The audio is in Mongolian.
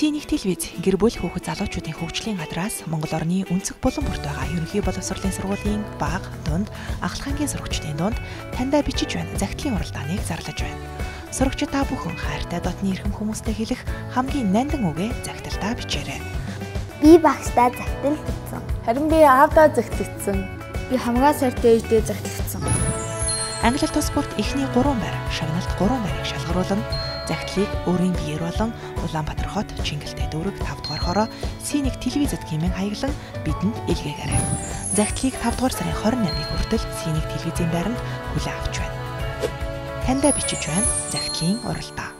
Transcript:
Синих телевиз гэр бүл хүүхэд залуучуудын хөгжлийн гадраас Монгол орны өнцөг болон бүрт байгаа ерөнхий боловсролын сургуулийн баг, дунд, ахлахангийн сурагчдын дунд таньдаа бичиж байна загтлын уралдааныг зарлаж байна. Сурагчид та бүхэн хайртай дотны эрхэм хүмүүстэй хэлэх хамгийн нандин үгээ загталтаа бичээрэй. Би багштай загталтсан. Харин би аавдаа загтлагдсан. Би хамгаа сайртай ээждээ загтлагдсан. Англи тус бүрт эхний 3 байр, шагналт 3 байрыг шалгаруулan загтлыг өөрийн биеэр болон Улаанбаатар хот Чингэлтэй дүүрэг 5 дугаар хороо Синик телевизэд хэмээн хаяглан бидэнд илгээгээрэй. Загтлыг 5 дугаар сарын 28-ыг хүртэл Синик телевизийн байранд хүлээн авч байна. Таньда бичиж байна. Загтлын уралдаа